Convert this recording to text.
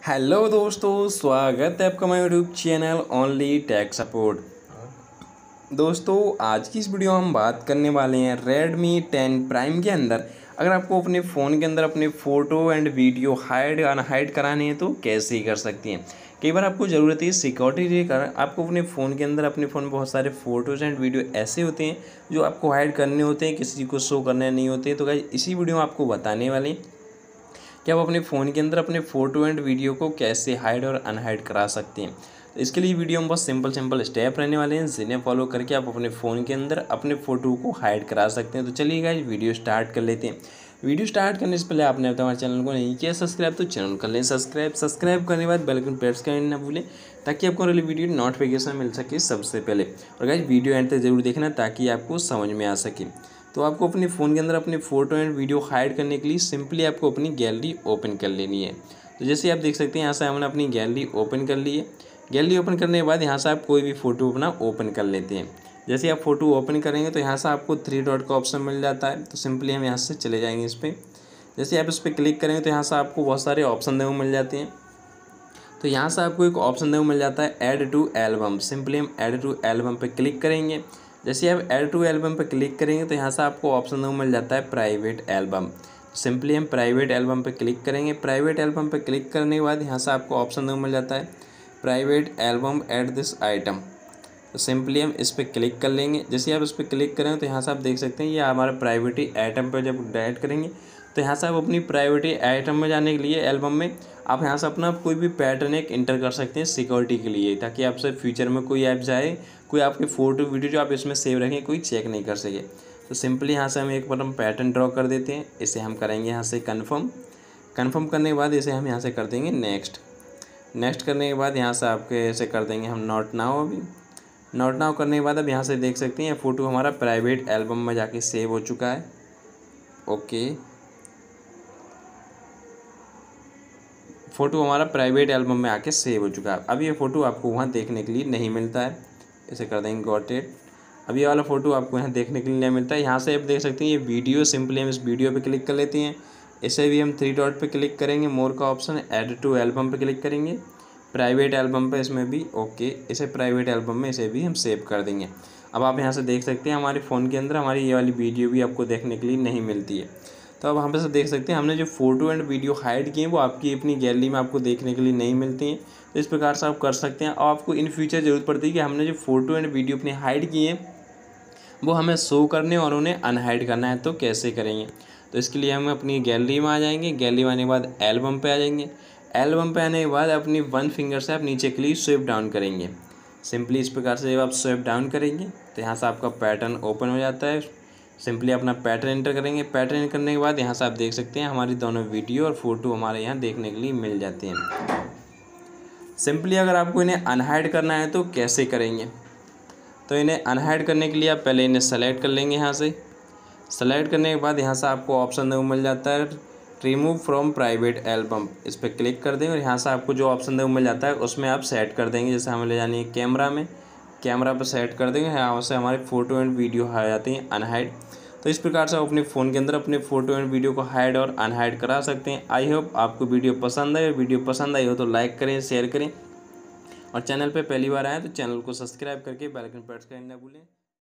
Hello दोस्तों, स्वागत है आपका हमारे YouTube channel only tech support दोस्तों, आज की इस वीडियो में हम बात करने वाले हैं रेडमी टेन प्राइम के अंदर। अगर आपको अपने फ़ोन के अंदर अपने photo and video hide unhide कराने हैं तो कैसे ही कर सकती हैं। कई बार आपको ज़रूरत है सिक्योरिटी के कारण, आपको अपने फ़ोन के अंदर, अपने फ़ोन में बहुत सारे फ़ोटोज़ एंड वीडियो ऐसे होते हैं, जो आपको हाइड करने होते हैं, किसी को शो करने नहीं होते। तो क्या इसी वीडियो में आपको बताने वाले कि आप अपने फ़ोन के अंदर अपने फ़ोटो एंड वीडियो को कैसे हाइड और अनहाइड करा सकते हैं। तो इसके लिए वीडियो में बहुत सिंपल सिंपल स्टेप रहने वाले हैं। जिन्हें फॉलो करके आप अपने फ़ोन के अंदर अपने फ़ोटो को हाइड करा सकते हैं। तो चलिए गाइज़ वीडियो स्टार्ट कर लेते हैं। वीडियो स्टार्ट करने से पहले आपने हमारे चैनल को नहीं किया सब्सक्राइब तो चैनल कर लें सब्सक्राइब सब्सक्राइब करने के बाद बेलकन प्रेस करना ना भूलें, ताकि आपको अगली वीडियो नोटिफिकेशन मिल सके सबसे पहले। और गाइज़ वीडियो एंड तक ज़रूर देखना ताकि आपको समझ में आ सके। तो आपको अपने फ़ोन के अंदर अपने फ़ोटो एंड वीडियो हाइड करने के लिए सिंपली आपको अपनी गैलरी ओपन कर लेनी है। तो जैसे आप देख सकते हैं, यहाँ से हमने अपनी गैलरी ओपन कर ली है। गैलरी ओपन करने के बाद यहाँ से आप कोई भी फ़ोटो अपना ओपन कर लेते हैं। जैसे आप फ़ोटो ओपन करेंगे तो यहाँ से आपको थ्री डॉट का ऑप्शन मिल जाता है। तो सिंपली हम यहाँ से चले जाएँगे इस पर जैसे आप इस पर क्लिक करेंगे तो यहाँ से आपको बहुत सारे ऑप्शन देखो मिल जाते हैं। तो यहाँ से आपको एक ऑप्शन देखो मिल जाता है, ऐड टू एल्बम। सिंपली हम ऐड टू एल्बम पे क्लिक करेंगे। जैसे हम एल टू एल्बम पर क्लिक करेंगे तो यहाँ से आपको ऑप्शन मिल जाता है प्राइवेट एल्बम सिंपली हम प्राइवेट एल्बम पर क्लिक करेंगे। प्राइवेट एल्बम पर क्लिक करने के बाद यहाँ से आपको ऑप्शन मिल जाता है। Private album at this item तो सिंपली हम इस पर क्लिक कर लेंगे। जैसे आप इस पर क्लिक करें तो यहाँ से आप देख सकते हैं, ये हमारा प्राइवेटी आइटम पर जब डायट करेंगे तो यहाँ से आप अपनी प्राइवेटी आइटम में जाने के लिए एल्बम में, आप यहाँ से अपना कोई भी पैटर्न एक इंटर कर सकते हैं सिक्योरिटी के लिए, ताकि आपसे फ्यूचर में कोई ऐप जाए, कोई आपकी फ़ोटो, वीडियो जो आप इसमें सेव रखें, कोई चेक नहीं कर सके। तो सिंपली यहाँ से हम एक बार हम पैटर्न ड्रॉ कर देते हैं, इसे हम करेंगे यहाँ से कन्फर्म। कन्फर्म करने के बाद इसे हम यहाँ से कर देंगे नेक्स्ट। नेक्स्ट करने के बाद यहाँ से आपके ऐसे कर देंगे हम नॉट नाउ अभी। नॉट नाउ करने के बाद अब यहाँ से देख सकते हैं फ़ोटो हमारा प्राइवेट एल्बम में जाके सेव हो चुका है। ओके। फ़ोटो हमारा प्राइवेट एल्बम में आके सेव हो चुका है। अब ये फ़ोटो आपको वहाँ देखने के लिए नहीं मिलता है। इसे कर देंगे गॉट इट। अब ये वाला फ़ोटो आपको यहाँ देखने के लिए नहीं मिलता है। यहाँ से आप देख सकते हैं, ये वीडियो सिंपली हम इस वीडियो पे क्लिक कर लेते हैं। इसे भी हम थ्री डॉट पे क्लिक करेंगे। मोर का ऑप्शन ऐड टू एल्बम पे क्लिक करेंगे। प्राइवेट एल्बम पे इसमें भी ओके, इसे प्राइवेट एल्बम में इसे भी हम सेव कर देंगे। अब आप यहाँ से देख सकते हैं हमारे फ़ोन के अंदर हमारी ये वाली वीडियो भी आपको देखने के लिए नहीं मिलती है। तो अब हम से देख सकते हैं, हमने जो फ़ोटो एंड वीडियो हाइड किए हैं, वो आपकी अपनी गैलरी में आपको देखने के लिए नहीं मिलती हैं। तो इस प्रकार से आप कर सकते हैं। और आपको इन फ्यूचर ज़रूरत पड़ती है कि हमने जो फ़ोटो एंड वीडियो अपनी हाइड किए हैं, वो हमें शो करने और उन्हें अनहाइड करना है तो कैसे करेंगे? तो इसके लिए हम अपनी गैलरी में आ जाएँगे। गैलरी में आने के बाद एल्बम पे आ जाएँगे। एल्बम पे आने के बाद अपनी वन फिंगर से आप नीचे के लिए स्वेप डाउन करेंगे। सिंपली इस प्रकार से जब आप स्वेप डाउन करेंगे तो यहाँ से आपका पैटर्न ओपन हो जाता है। सिंपली अपना पैटर्न एंटर करेंगे। पैटर्न करने के बाद यहाँ से आप देख सकते हैं, हमारी दोनों वीडियो और फ़ोटो हमारे यहाँ देखने के लिए मिल जाते हैं। सिंपली अगर आपको इन्हें अनहाइड करना है तो कैसे करेंगे? तो इन्हें अनहाइड करने के लिए आप पहले इन्हें सेलेक्ट कर लेंगे यहाँ से। सेलेक्ट करने के बाद यहाँ से आपको ऑप्शन मिल जाता है। रिमूव फ्रॉम प्राइवेट एल्बम इस पर क्लिक कर देंगे और यहाँ से आपको जो ऑप्शन दे मिल जाता है। उसमें आप सेट कर देंगे। जैसे हमें ले जानी है कैमरा में। कैमरा पर सेट कर देंगे। यहाँ से हमारी फ़ोटो एंड वीडियो आ जाती हैं अनहाइड तो इस प्रकार से आप अपने फ़ोन के अंदर अपने फ़ोटो एंड वीडियो को हाइड और अनहाइड करा सकते हैं। आई होप आपको वीडियो पसंद आए। वीडियो पसंद आई हो तो लाइक करें शेयर करें। और चैनल पे पहली बार आए तो चैनल को सब्सक्राइब करके बेल प्रेस करना भूलें।